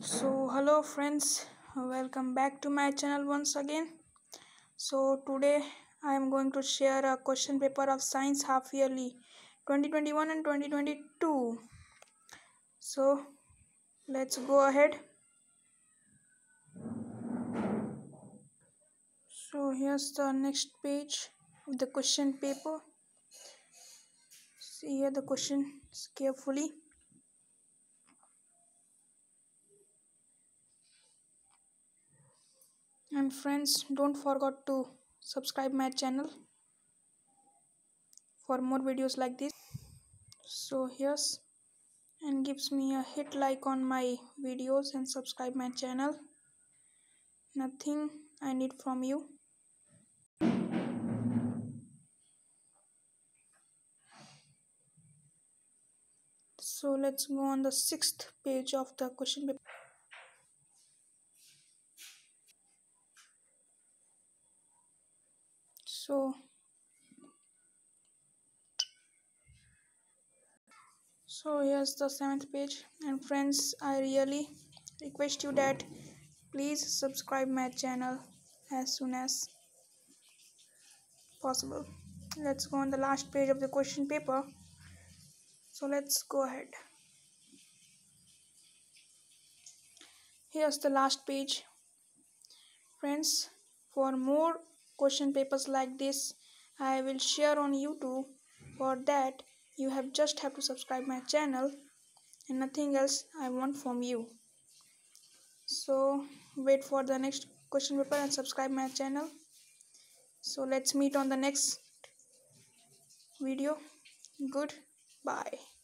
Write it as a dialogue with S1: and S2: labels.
S1: so hello friends. Welcome back to my channel once again. So today i am going to share a question paper of science half yearly 2021 and 2022 so let's go ahead. So here's the next page of the question paper. See here the questions carefully and friends don't forget to subscribe my channel for more videos like this. So here's and gives me a hit like on my videos and subscribe my channel. Nothing i need from you. So let's go on the sixth page of the question paper so so here's the seventh page. And friends i really request you that please subscribe my channel as soon as possible. Let's go on the last page of the question paper. So let's go ahead. Here's the last page. Friends for more question papers like this I will share on YouTube. For that you have just have to subscribe my channel. And nothing else I want from you. So wait for the next question paper and subscribe my channel. So let's meet on the next video. Good. Bye